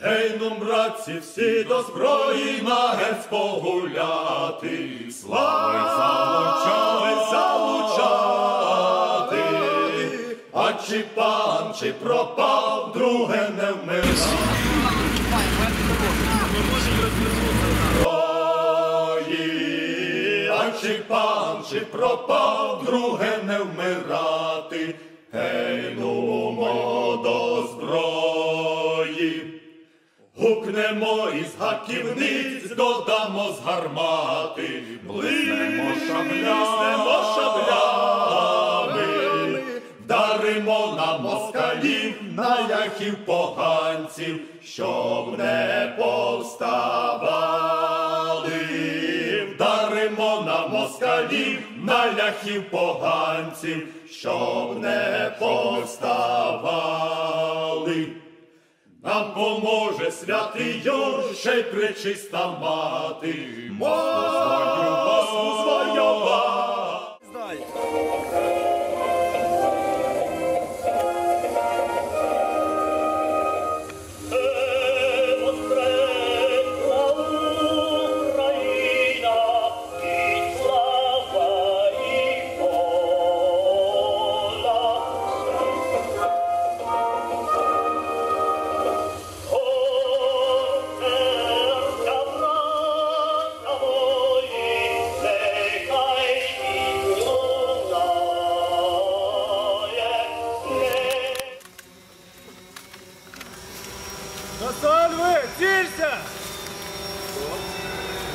Гей, ну, братці, всі до зброї на герць погуляти, слави залучали, залучати, а чи пан, чи пропав, друге не вмирає. Ой, а чи пан, чи пропав, друге не вмирати, гей, Гукнемо із гаківниць, додамо з гармати, близнемо шаблями, шаблями, вдаримо на москалів, на яхів поганців, щоб не повставали, вдаримо на москалів, на ляхів поганців, щоб не повставали. Нам поможе святий ще пречиста мати. мою вас звоювати.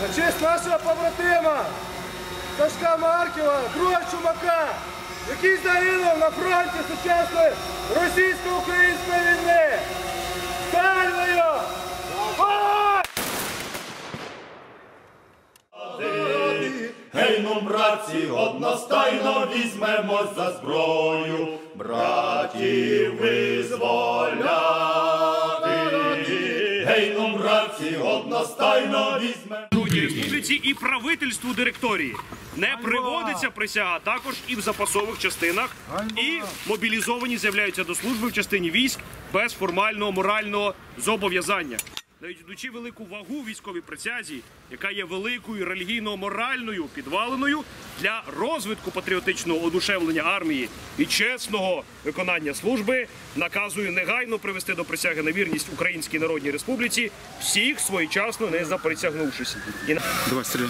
На честь нашого побратима Сашка Марківа, друга Чумака, який загинув на фронті сучасної російсько-української війни. Сальвою! Ой! Гей, ну, братці, одностайно візьмемось за зброю, братів визволяти. Гей, ну, братці, одностайно візьмемо. Республіці і правительству директорії. Не приводиться присяга також і в запасових частинах, і мобілізовані з'являються до служби в частині військ без формального морального зобов'язання. Навіть ідучи велику вагу військовій присязі, яка є великою релігійно-моральною підваленою для розвитку патріотичного одушевлення армії і чесного виконання служби, наказую негайно привести до присяги на вірність Українській Народній Республіці всіх своєчасно не заприсягнувшись. І Давай, стреляй.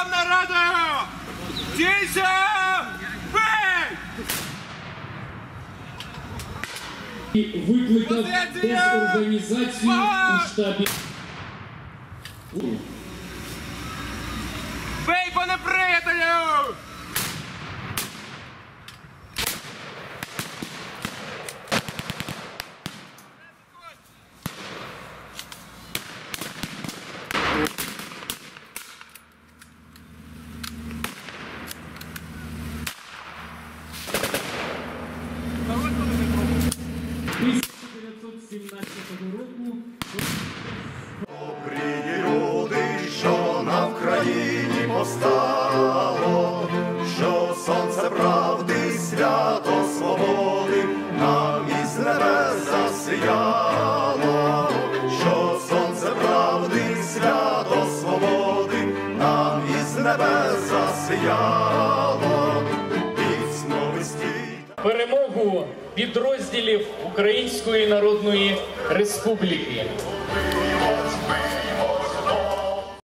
Вдаримо Рада! котам! Бей! Викликав дезорганізацію у штабі. Бей по неприятелю! 1917 року Добрі люди, що на Вкраїні постало, що сонце правди, перемогу підрозділів Української Народної Республіки.